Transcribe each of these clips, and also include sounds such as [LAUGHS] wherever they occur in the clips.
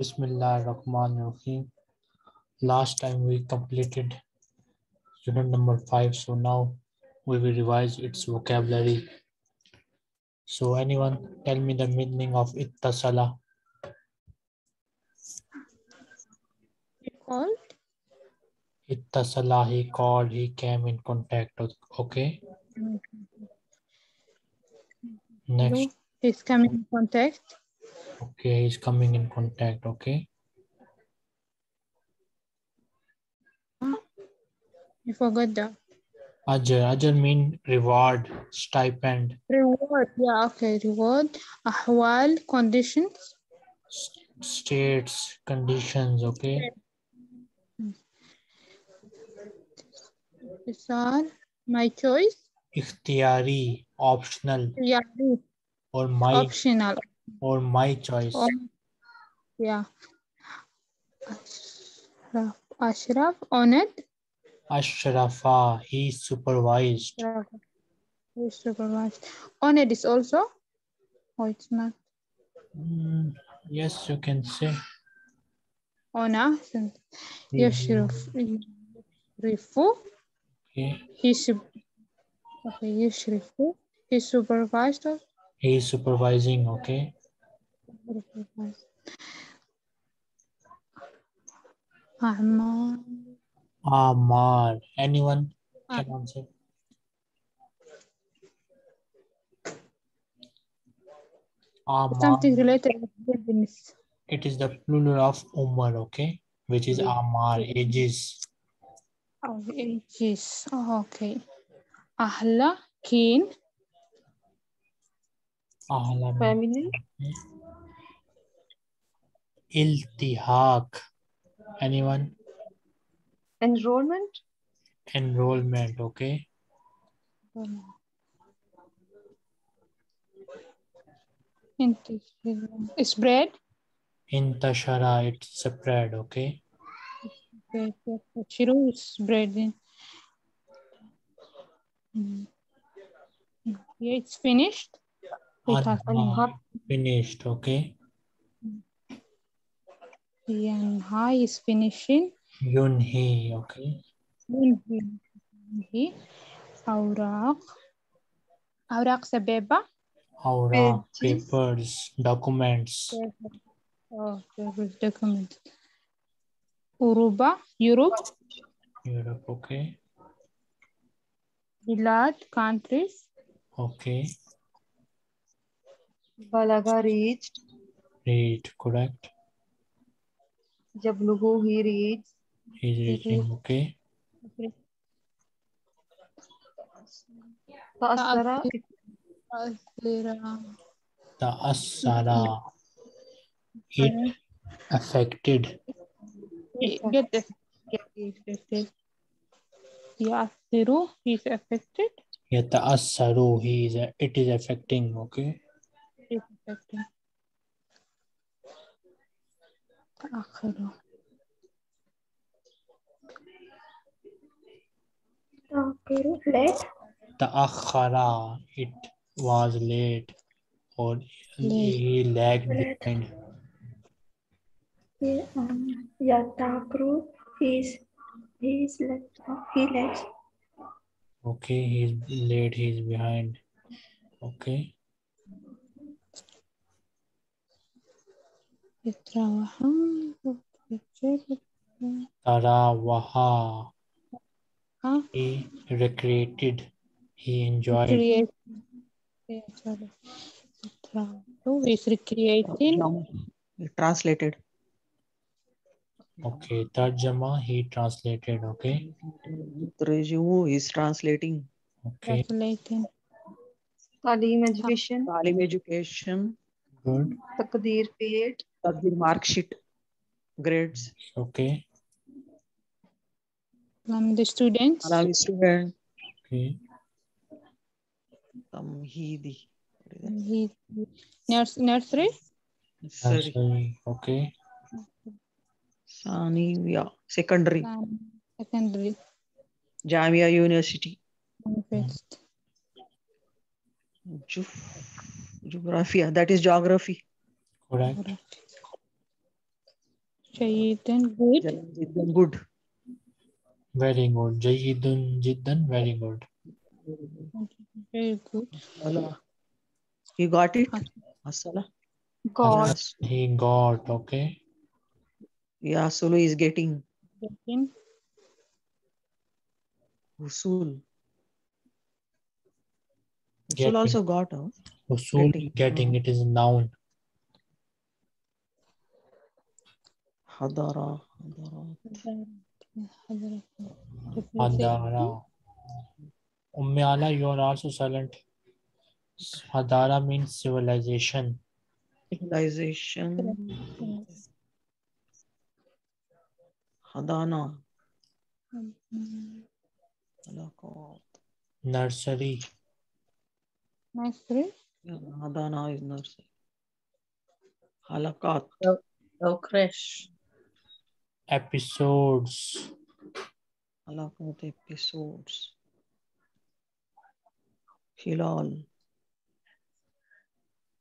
Bismillah Rahman Rahim. Last time we completed unit number five, so now we will revise its vocabulary. So anyone tell me the meaning of ittasala? He called. Ittasala, he called, he came in contact. Okay. Next, He's coming in contact. Okay, he's coming in contact. Okay. You forgot that. Ajar, ajar mean reward, stipend, reward. Yeah, okay. Reward. Ahwal, conditions. states, conditions. Okay. Are my choice. Ikhtiyari, optional, Yeah, or my optional. Or my choice. Or, yeah. Ashraf, Ashraf, honored. Ashrafa, he supervised. He supervised. Honored is also. Oh, it's not. Mm, yes, you can say. Honor. He- Yashraf. Yashrifu. Okay. He sub. Okay, Yashrifu. He supervised or He is supervising. Okay. Ahmad. Amar. Anyone ah. can answer? Amar. Something related with business. It is the plural of Umar. Okay. Which is Amar, ages. Oh, ages. Oh, okay. Ahla, keen. Ahla. Family, Iltihak. Anyone? enrollment, Enrollment. Okay. Spread. Intashara. It's spread. Okay. Shiru is spreading. Mm. Yeah, it's finished. It has Finished. Okay and ha is finishing. Yun he, okay. Yun he. he. Aurak. Aurak se beba. Aurak, papers, documents. Oh, documents. Uruba, Europe. Europe, okay. Bilad, countries. Okay. Balaga, reached. Read, correct. Yablughu, he reads. He's reading, okay. Ta'assara. Ta'assara. It affected. Get this. Get this. Ya'assiru, he's affected. Yata'assaru, he is, it is affecting, okay? It is affecting. تأخر late Ta'akhara. It was late. Or he lagged behind. He, um, Yatakru is he is late. He late. Okay. He's late. He's behind. Okay. trabajando Tarawaha. Huh? He recreated. He enjoyed. Create. Is recreating. Translated. Okay, Tarjama, he translated. Okay. Tarjumu, is translating. Okay. Translating. Talim education. Talim education. Good. Takdir paid. Taqdir mark sheet, grades, Okay. um, the students Alawi student, Okay. Tamhidi. he nurs- nursery Nursery. Okay. Sani, yeah, secondary, secondary Jamia University, manifest Geography, that is geography. Correct. Jayidan, good. Jalan Jiddan, good. Very good. Jayidun jiddan. Very good. Very good. Masala. You got it? Yes. Masala. God. He got. Okay. Yeah, Sulu is getting. Getting. Usul. Usul also got. Huh? Usul Getting. getting. It is a noun. Hadara. Hadara. Hadara. Umme Ala, you are also silent. Hadara means civilization. Civilization. Hadana. Halakat. Nursery. Nursery. Yeah, Hadana is nursery. Halakat. Oh, crash. Episodes. Halakat episodes. Hilal.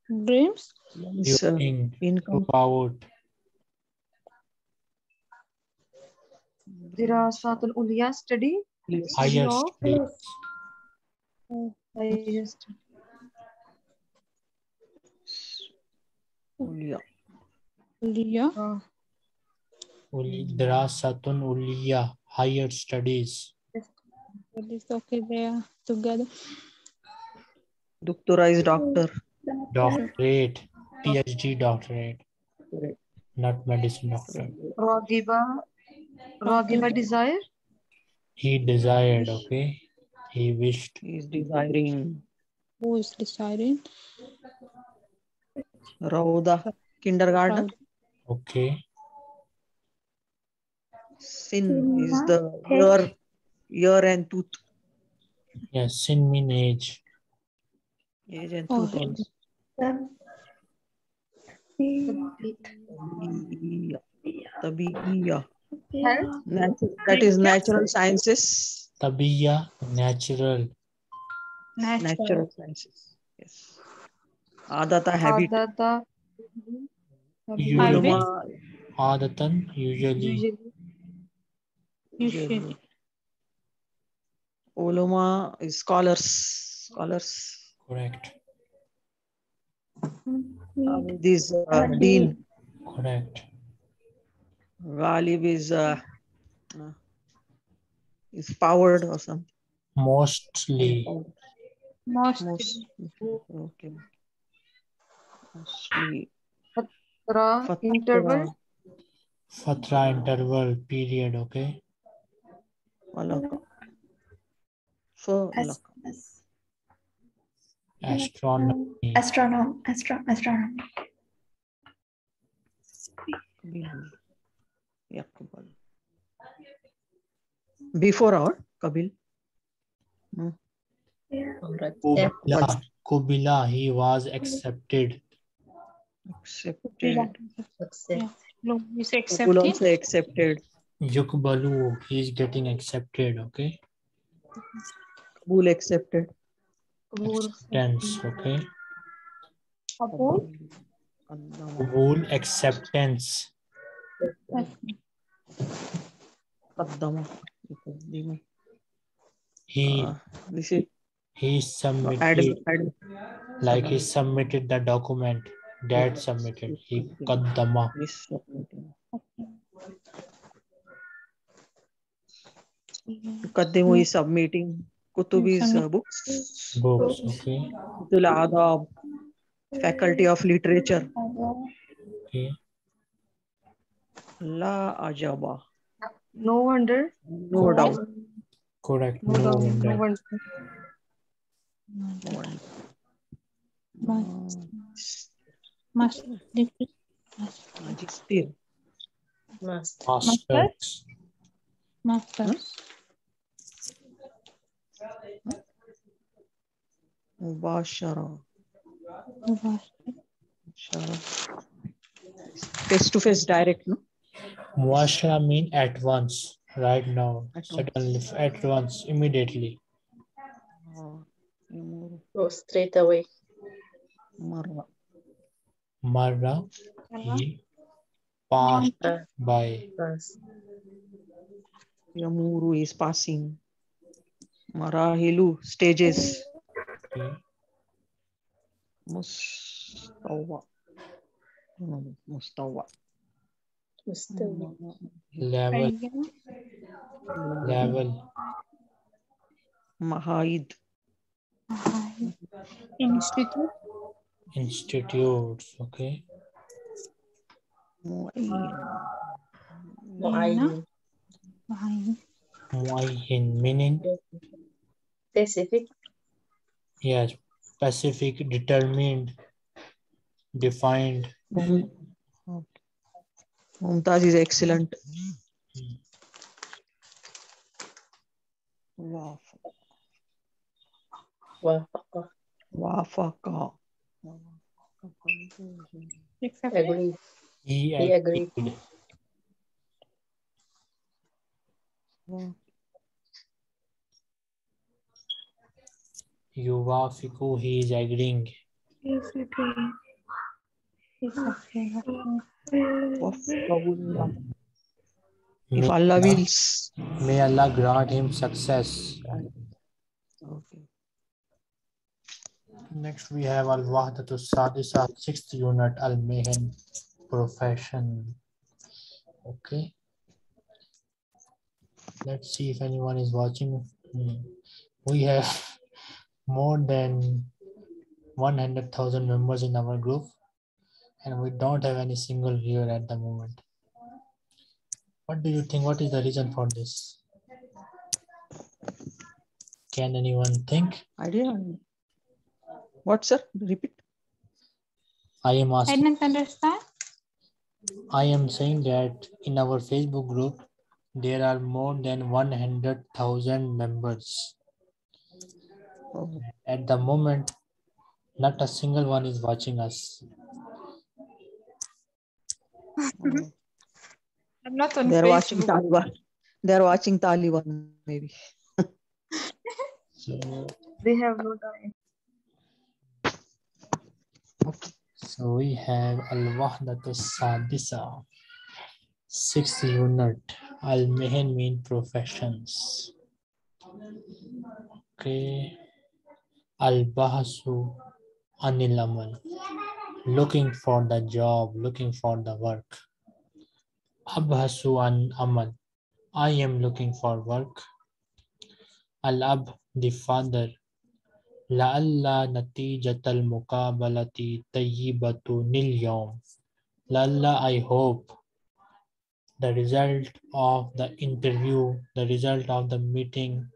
Dreams. Means, uh, Viewing. income. About. Dirasatul Ulia study. Higher Law. studies. Highest. Ulia. Liya. Uh, Uli- Dirasatun Uliya. Higher studies. It is okay. They are together. Doctora is doctor. Doctorate. PhD doctorate. Not medicine doctor. Ragiba. Ragiba desire. He desired. Okay. He wished. He is desiring. Who is deciding? Rauda. Kindergarten. Okay. Sin is the ear, ear and tooth. Yes. Sin mean age. Age and Oh, tooth also. Tabiya. Health. Natu- That is natural sciences. Tabiya. Natural. Natural sciences. Yes. Adata habit. Adata. Usually. Ulama Adatan. Usually. Usually. Usually. Ulama is scholars. Scholars. Correct. Abid is uh, dean. Correct. Ghalib is uh, uh, is powered or something. Mostly. Most. Most, okay. Mostly. Ra. Fatra. Interval. Fatra interval period. Okay. Alaka. So, As, alaka. as, Astronomy. astronom, astro, astronomy. Kabil. Before or Kabil? No. Yeah. Alright. Kubila. Kubila. He was accepted. Accepted. Accept. No, is Kabul accepting. also accepted. Yukbalu. He is getting accepted. Okay. Kabul accepted. Acceptance. Okay. Kabul. Qaddama. Kabul acceptance. Qaddama. He Uh, This is he submitted add like he submitted the document. Dad submitted. He qaddama. this submitting. Yuqaddimu is submitting. Kutub is uh, books. Books. Okay. Kutul Adab. Faculty of Literature. Okay. La Ajaba. No wonder. No doubt. Correct. No, No doubt. wonder. No wonder. Must. Magister. Must. Masters. Masters. Mubashara. Mubashara. Face to face direct, no? Muashara mean at once. Right now. At Suddenly. At once. Immediately. Yamur, Go straight away. Marwa. Marra. He passed Uh, by, Past. Yamuru is passing. Marahilu stages. okay. Mustawa. Mustawa. Mustawa. level, level, Mahaid. Institute. institutes, okay. Muayyin. Muayyin. Hi. Muayyin meaning, Specific. yes, specific, determined, defined, Mum- okay. Mumtaz is excellent. Waf- Wafaqa. Wafaqa. Accept. Agree. he He agreed. agreed. Yuwafiku, he is agreeing. He's agreeing. He's okay. If Allah wills. May Allah grant him success. Okay. Next, we have Al Wahdatu Sadisa, sixth unit, Al Mehen profession. Okay. Let's see if anyone is watching. Hmm. We have more than 100,000 members in our group, and we don't have any single viewer at the moment. What do you think? What is the reason for this? Can anyone think? I didn't. What, sir? Repeat. I am asking. I asking. didn't understand. I am saying that in our Facebook group, there are more than 100,000 members. Oh, At the moment, not a single one is watching us. [LAUGHS] I'm not on They're watching Taliban. They're watching Taliban, maybe. So, They have no time. Okay. So we have Al Wahdatu Sadisa, sixth unit, Al Mehen mean professions. Okay al-bahsu anil amal. Looking for the job looking for the work. Abhasu an amal. I am looking for work. Al-ab the father. La'alla natijatal muqabalati tayyibatu nil yawm. La'alla i hope the result of the interview the result of the meeting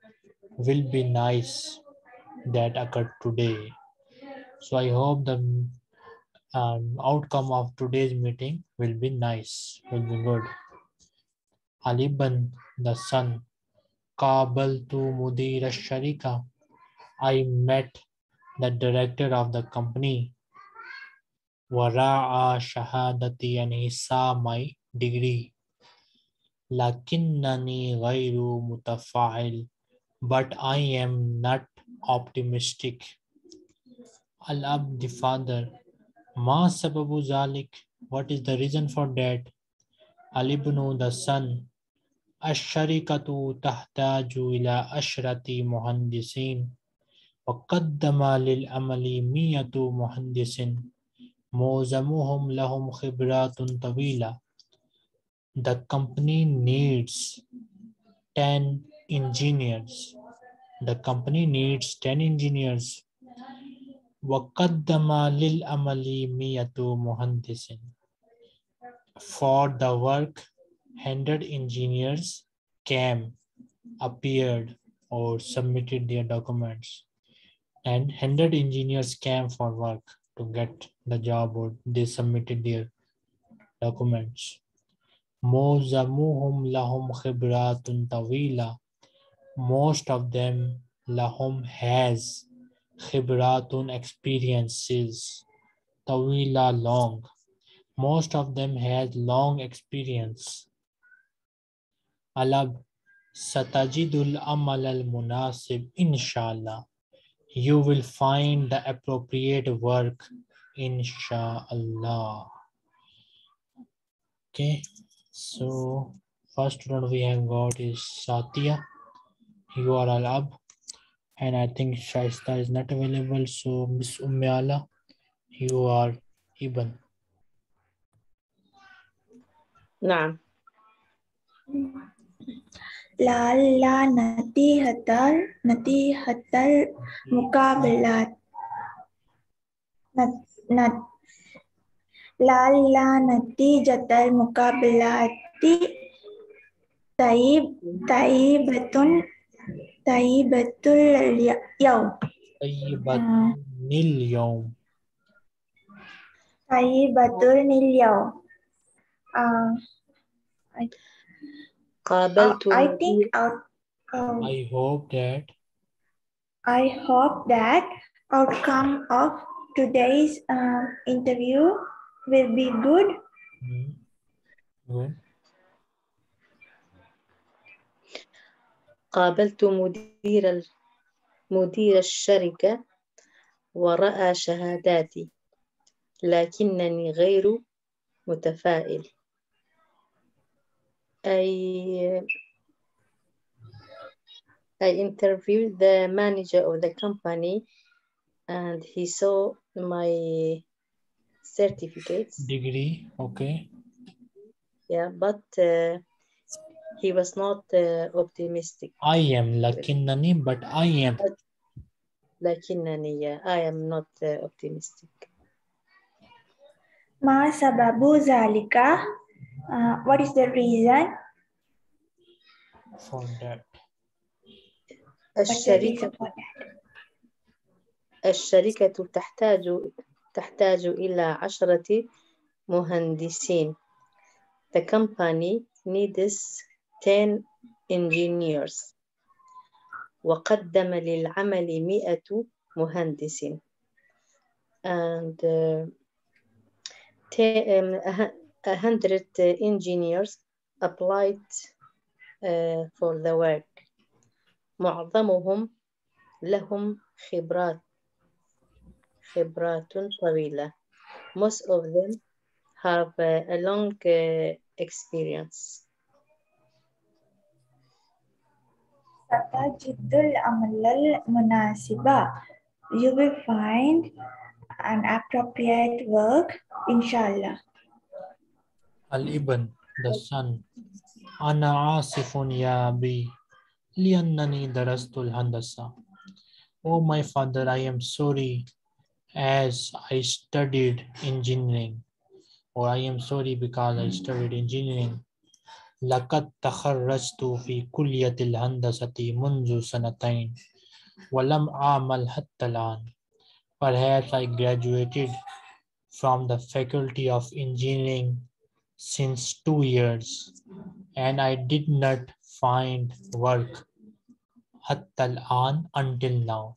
will be nice that occurred today. So I hope the um, outcome of today's meeting will be nice, will be good. Aliban, the son, Kabaltu Mudir Sharika. I met the director of the company. Wara'a shahadati and he saw my degree. Lakinnani ghayru mutafa'il. But I am not optimistic. Al-Ab, the father. Ma sababu zalik. What is the reason for that? Al-Ibnu, the son. الشركة تحتاج إلى أشرة مهندسين وقدم للعمل مية مهندس معظمهم لهم خبرات طويلة The company needs 10 engineers. The company needs 10 engineers. وقدم للعمل مية مهندس For the work, 100 engineers came, appeared, or submitted their documents. And 100 engineers came for work to get the job or they submitted their documents. معظمهم لهم خبرات طويلة. Most of them lahum has khibratun experiences. Tawila long. Most of them has long experience. Alab satajidul amal al munasib inshallah. You will find the appropriate work inshallah. Okay, so first student we have got is Satya. You are Alab. And I think Shaista is not available. So Miss Ummiala, you are Ibn. نعم لعل نتيجة نتيجة المقابلات نت نت لعل نتيجة المقابلات طيب طيبة طيبة اليوم طيبة آه. اليوم. طيبة اليوم uh, قابلت I think مدير out, um, I hope that I hope that outcome of today's uh, interview will be good. Hmm, good. قابلت مدير مدير الشركة ورأى شهاداتي لكنني غير متفائل I I interviewed the manager of the company and he saw my certificates Degree, okay. yeah but uh, he was not uh, optimistic I am lakinnani, but I am. لكنني yeah, I am not uh, optimistic ما سبب ذلك? Uh, what is the reason? For that. What's the الشركة reason for that? الشركة تحتاج تحتاج إلى عشرة مهندسين. The company needs 10 engineers. وقدم للعمل 100 مهندس. And uh, te- um, a hu- a hundred engineers applied uh, for the work. معظمهم لهم خبرات خبرات طويلة. Most of them have uh, a long uh, experience. Amalal munasiba. You will find an appropriate work, inshallah. Al-Ibn, the son. Ana asifun ya abi. Liannani darastul handasa. Oh my father, I am sorry as I studied engineering. Or I am sorry because I studied engineering. لقد تخرجت في كلية الهندسة منذ سنتين ولم أعمل حتى الآن Perhaps I graduated from the faculty of engineering since two years and I did not find work حتى الآن until now.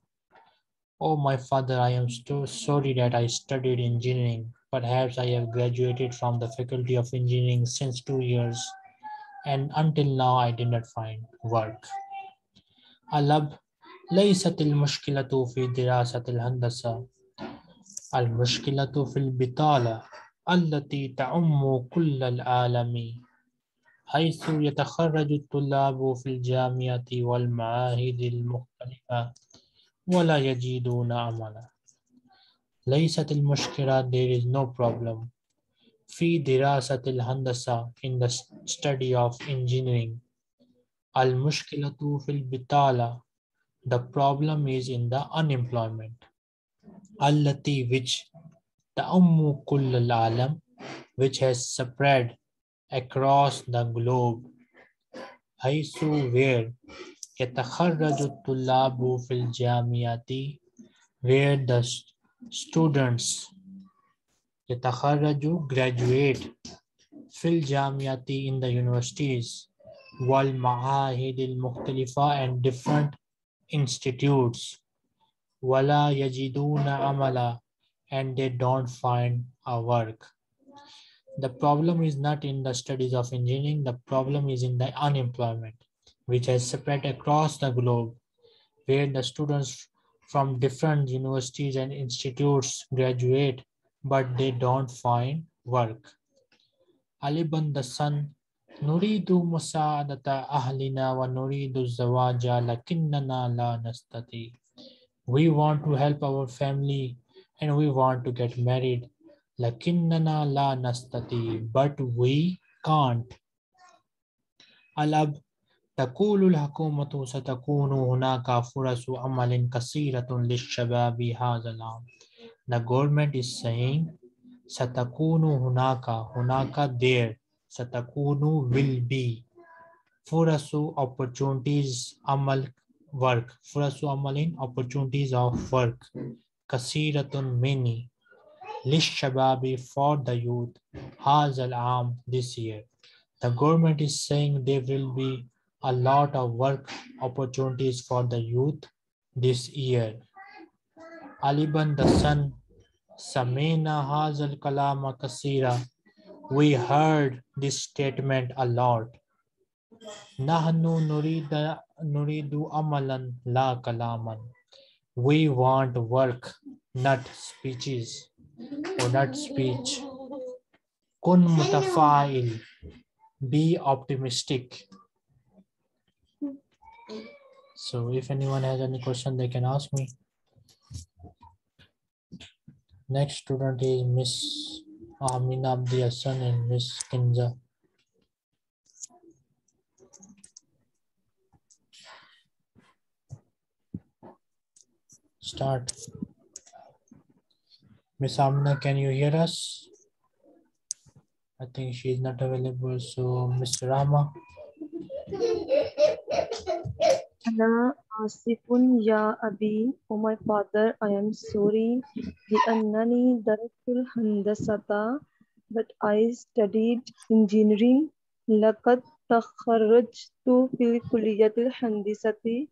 Oh my father, I am so sorry that I studied engineering. Perhaps I have graduated from the faculty of engineering since two years and until now I did not find work. الأب ليست المشكلة في دراسة الهندسة المشكلة في البطالة التي تعم كل العالم حيث يتخرج الطلاب في الجامعة والمعاهد المختلفة ولا يجدون عملا ليست المشكلة there is no problem. في دراسة الهندسة in the study of engineering المشكلة في البطالة the problem is in the unemployment التي which تعم كل العالم which has spread across the globe حيث where يتخرج الطلاب في الجامعات where the students يتخرج graduate في الجامعات in the universities والمعاهد المختلفة and different institutes ولا يجدون عملا and they don't find a work. The problem is not in the studies of engineering, the problem is in the unemployment, which has spread across the globe, where the students from different universities and institutes graduate, but they don't find work. Ali ibn the son نريد مساعدة أهلنا ونريد الزواج لكننا لا نستطيع. We want to help our family and we want to get married. لكننا لا نستطيع. But we can't. الأب تقول الحكومة ستكون هناك فرص عمل كثيرة للشباب هذا العام. the government is saying satakunu hunaka, hunaka there, satakunu will be. Furasu opportunities amal work. Furasu amalin opportunities of work. Kasiratun many. Lish shababi for the youth. Hazal am this year. The government is saying there will be a lot of work opportunities for the youth this year. Ali ibn the son Samina Hazal Kalama Kasira. We heard this statement a lot. Nahnu nurida nuridu amalan la kalaman. We want work, not speeches or not speech. Kun mutafail. Be optimistic. So if anyone has any question, they can ask me. Next student is Miss Amina Abdi Hassan and Miss Kinza. Start. Miss Amina, can you hear us? I think she is not available. So Mr. Rama, Ana asifun ya abi, oh my father, I am sorry. The annani darakul handasata, but I studied engineering. Lakat takharrajtu fil kuliyatil handisati.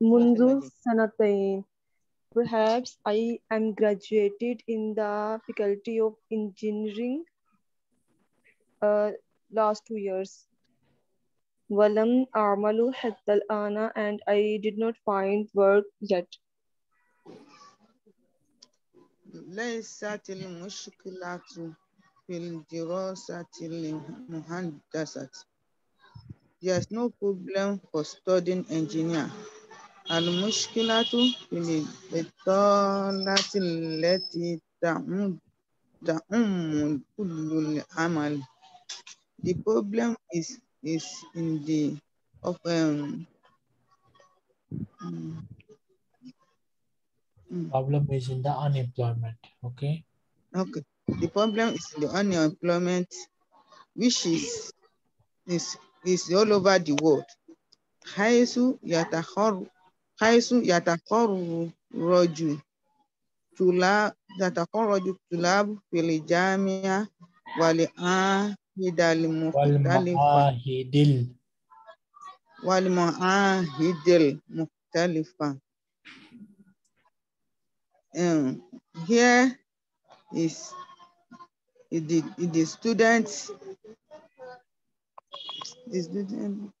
Mundu sanatain. Perhaps I am graduated in the faculty of engineering uh, last two years. ولم أعمل حتى الآن and I did not find work yet. ليست المشكلة في الدراسة المهندسة. There's no problem for studying engineer. المشكلة في البطالة التي تعم تعم كل العمل. The problem is is in the of um, mm, mm, problem is in the unemployment. Okay. okay. The problem is the unemployment, which is is is all over the world. حيث يتخر حيث يتخرج طلاب يتخرج الطلاب في الجامعة والمعاهد المختلفة والمعاهد ال- والمعاهد المختلفة. Um, here is is the, is the students the student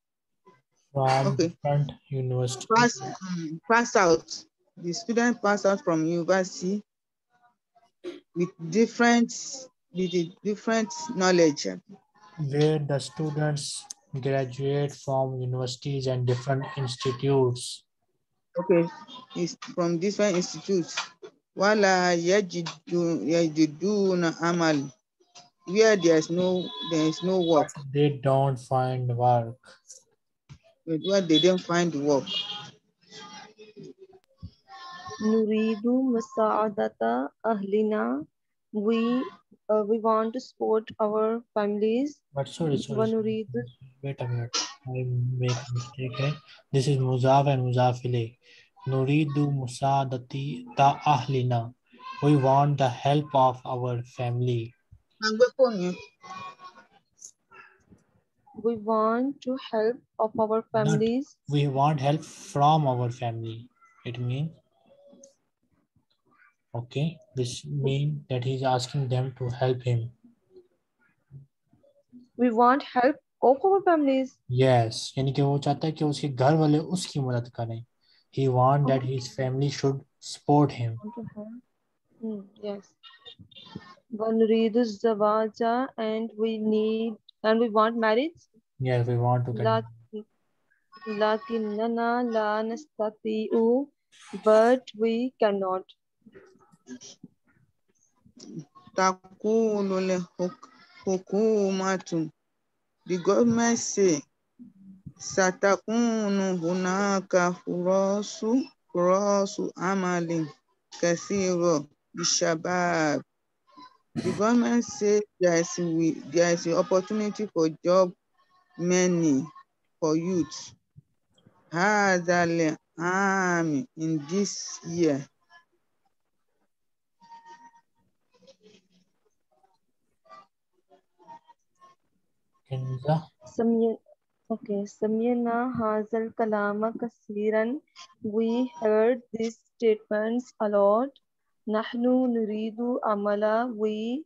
from Okay. different universities. pass um, pass out. The student pass out from university with different with the different knowledge. Where the students graduate from universities and different institutes. Okay, it's from different institutes. Where there's no there is no work. They don't find work. Where they don't find work. Nuridu masa'adata ahlina. We uh, we want to support our families. But sorry, sorry. One sorry. Read... Wait a minute. I make a mistake. Hai. This is Muzaf and Muzafile. Nuridu Musadati ta ahlina. We want the help of our family. We want to help of our families. Not, we want help from our family. It means okay This mean that he's asking them to help him. We want help of our families. Yes, यानी कि वो चाहता है कि उसके घर वाले उसकी मदद करें. He want that his family should support him. Want to help. Hmm, yes. وَنُرِيدُ الزَّوَاجَ and we need and we want marriage Yeah, if we want to get لكن لكننا لا نستطيع but we cannot تقول الحكومة the government say ستكون هناك فرص فرص عمل كثيرة للشباب the government say there is we- there is an opportunity for job many for youth هذا العام in this year Kinza. Okay, Samyana Hazal Kalama Kasiran. We heard these statements a lot. Nahnu Nuridu Amala. We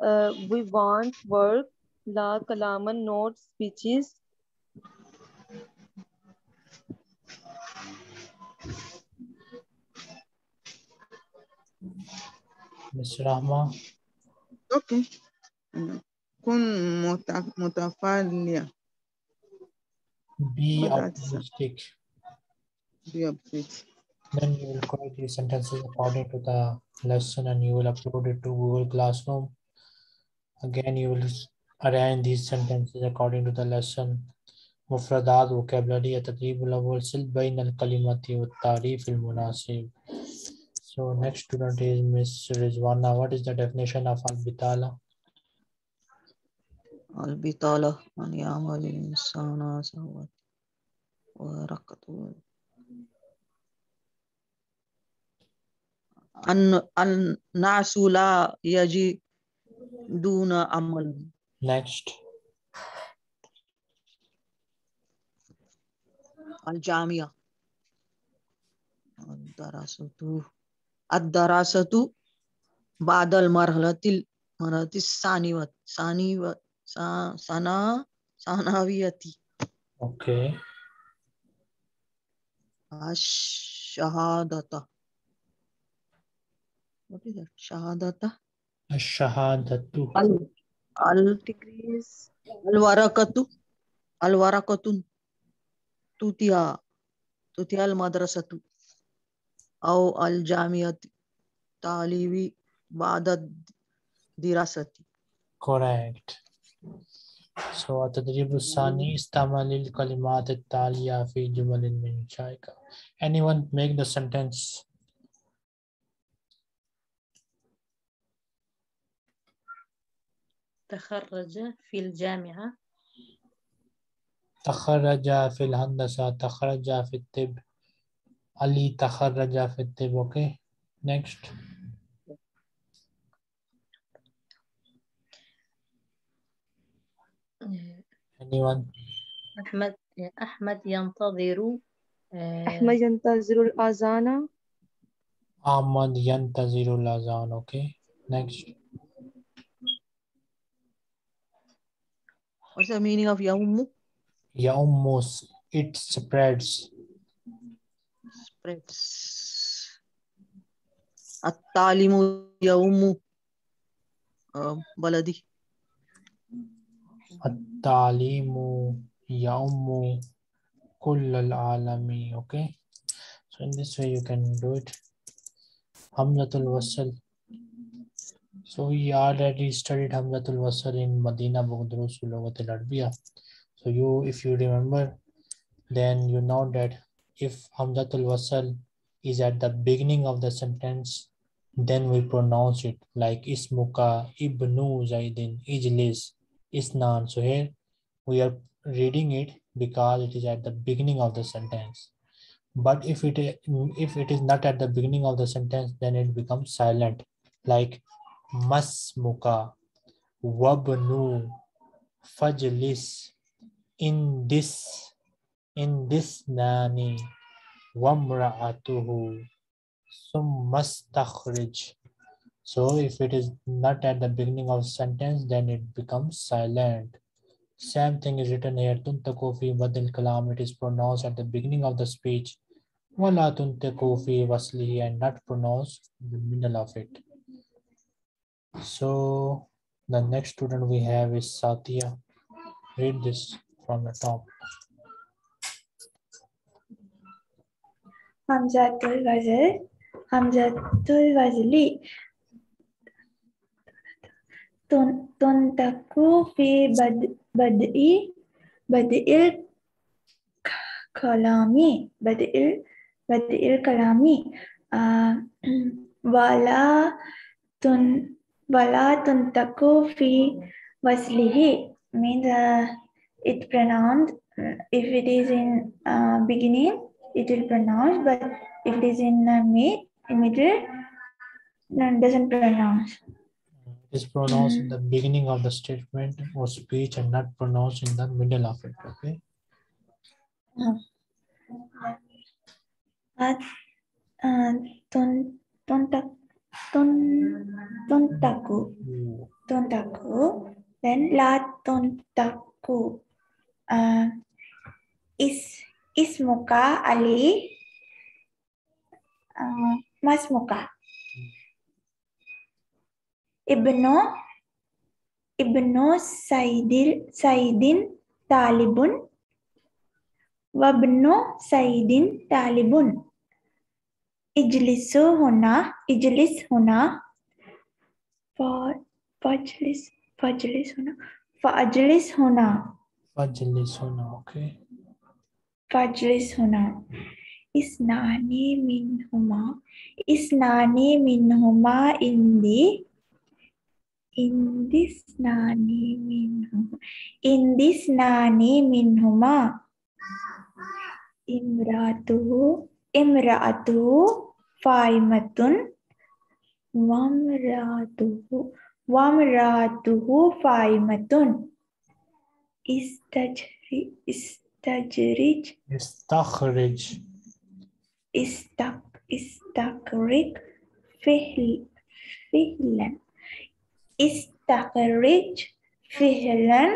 uh, we want work. La Kalaman, not speeches. Miss Rahma. Okay. No. كن مت- متفائلة Be Oh, that's- optimistic. be upbeat Then you will correct these sentences according to the lesson and you will upload it to Google Classroom. Again, you will s- arrange these sentences according to the lesson. مفردات vocabulary التدريب الأول سل بين الكلمات والتعريف المناسب. So next student is Miss Rizwana. What is the definition of al-bitala? البطالة أن يعمل الإنسان سوى ورقة. أن الناس لا يجدون عمل Next. الجامعة. الدراسة. الدراسة بعد المرحلة المرحلة الثانية sa, sana, sanaviyati. Okay. Ashahadata. What is that? Shahadata? Ashahadatu. Al, al degrees. Alwarakatu. Alwarakatun. Tutiya. Tutiya al-madrasatu. Au al-jamiyati. Talibi. Ba'da dirasati. Correct. So التدريب الثاني استعمل الكلمات التالية في جمل من شائكة. Anyone make the sentence? تخرج في الجامعة تخرج في الهندسة تخرج في الطب علي تخرج في الطب okay next anyone? أحمد أحمد ينتظر آه، أحمد ينتظر الأذان. أحمد ينتظر الأذان okay. Next. What's the meaning of يوم؟ يوم it spreads. Spreads. التعليم يوم آه، At-talimu yaumu kullal alami. Okay. So in this way you can do it. Hamzatul Wasal. So we already studied Hamzatul Wasal in Medina Bogdrusul Lughatil Arabia. So you, if you remember, then you know that if Hamzatul Wasal is at the beginning of the sentence, then we pronounce it like Ismuka, Ibnu Zaidin, Ijlis. Isnan so here we are reading it because it is at the beginning of the sentence. But if it if it is not at the beginning of the sentence then it becomes silent. Like masmuka wabnu fajlis in this in this nani wamra'atuhu summastakhrij so if it is not at the beginning of sentence then it becomes silent same thing is written here. Tuntaku fi badil kalam. It is pronounced at the beginning of the speech. Wala waslihi and not pronounced in the middle of it. So the next student we have is Satya. Read this from the top. Hamzatul Wazl, Hamzatul Wazli. Tun tuntaku fi bad bad'i bad'il kalami bad'il bad'il kalami [CLEARS THROAT] wala tun wala tuntaku fi waslihi means uh, it pronounced uh, if it is in uh, beginning it will pronounce, but if it is in uh, mid, middle, no, doesn't pronounce. Is pronounced in the beginning of the statement or speech and not pronounced in the middle of it. Okay. At uh, tun tuntak tun tuntaku tuntaku then la tuntaku uh, is ismuka Ali. Uh, masmuka इब्नो इब्नो सईदिल सईदिन तालिबुन वब्नो सईदिन तालिबुन इजलिसो होना इजलिस होना फजलिस फजलिस होना फजलिस होना फजलिस होना okay फजलिस होना इस नानी मिन्हुमा इस नानी मिन्हुमा इंदी in this nani minhuma in this nani minhuma imratuhu imratuhu faimatun wamratuhu wamratuhu faimatun istajri istajrij Istakhrij. istak istakrik fihl fihlan istakhrij fihlan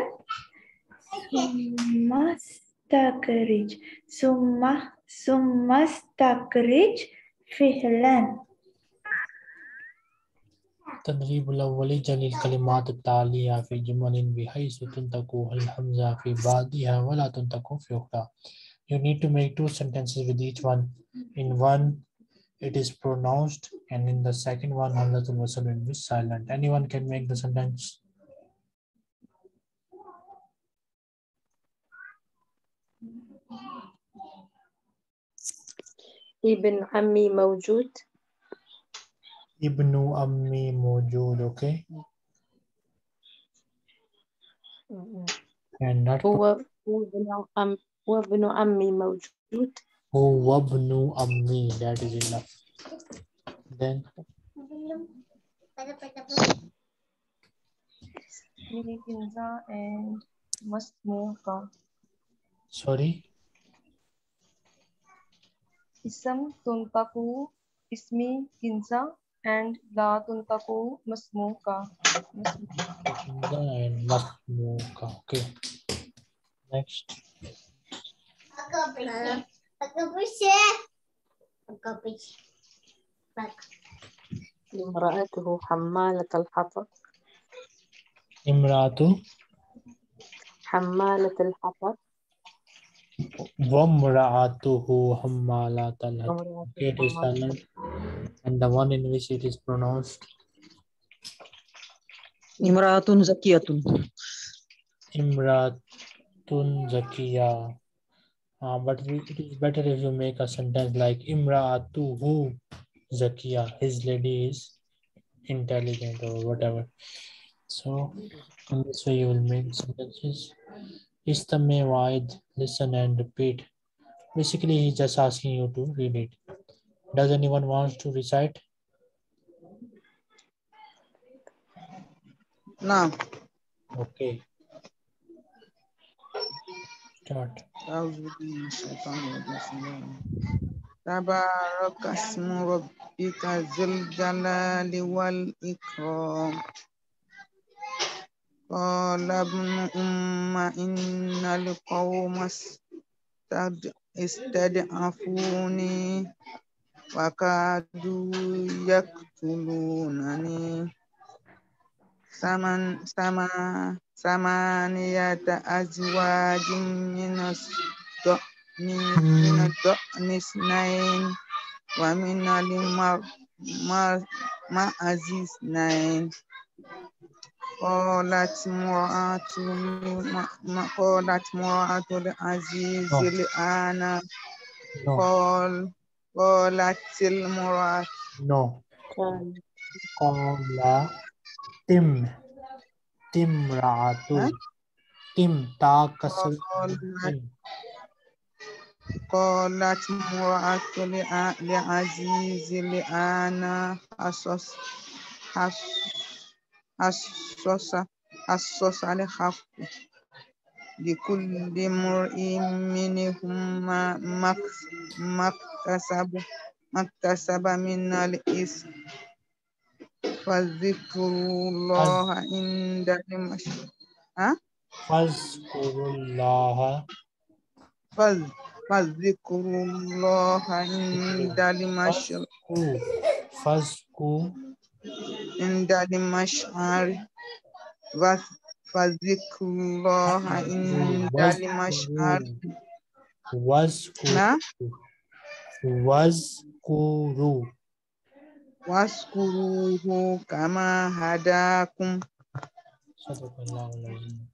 summa stakrij summa summa stakrij fihlan تدريب الأولي جل الكلمات التالية في جمل بحيث تنتقو الحمزة في بعضها ولا تنتقو في أخرى. You need to make two sentences with each one. In one, it is pronounced and in the second one hamzatul wasl will be silent anyone can make the sentence Ibn Ammi Mawjud. Ibn Ammi Mawjud, okay. Mm -hmm. And that. Huwa Ibn Ammi Mawjud. Wabnu Ammi, that is enough. Then Mini Kinza and Masmuka. sorry, Ism Tuntaku, Ismi Kinza, and La Tuntaku Masmuka. Kinda and Masmuka, okay? Next. بكبشه بكبشه امرأته حمالة الحطب. امرأته حمالة الحطب. وامرأته حمالة الحطب. okay, it is silent and the one in which it is pronounced. امرأة زكية. امرأة زكية. Uh, but we, it is better if you make a sentence like Imra'atuhu Zakiya. His lady is intelligent or whatever. So in this way you will make sentences. Istame wa'id, listen and repeat. Basically, he's just asking you to read it. Does anyone wants to recite? Now, Okay. Start. أعوذ بالله من الشيطان الرجيم. تبارك اسم ربك ذو الجلال والإكرام. قال ابن أم إن القوم استد- استضعفوني وكادوا يقتلونني. ثمن ثما ثمانية أزواج من الضأن من الضأن اثنين ومن المر مر- معز اثنين قالت امرأة الم- قالت امرأة العزيز No. الآن No, قال قالت المرأة no. قال قال تم تم راتو تم تا كسر قالت امرأة لعزيز لأنا أسس أسس أسس الحق لكل مرئ منهم ما اكتسب ما اكتسب من الإسم فذكروا الله عند المش ها فاذكروا الله فذ- فذكروا الله عند المشر فاذكروا فاذكروا عند المشعر وذ- فذكروا الله عند المشعر واذكروا نعم واذكروا واذكروه كما هداكم صدق الله العظيم.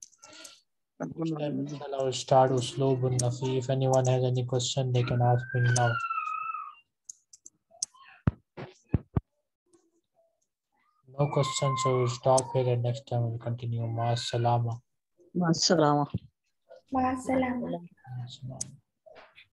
Inshallah, we'll start Usloob Nafi. If anyone has any question, they can ask me now. No questions, so we'll stop here and next time we'll continue. Ma salama. Ma salama. Ma salama. Ma salama.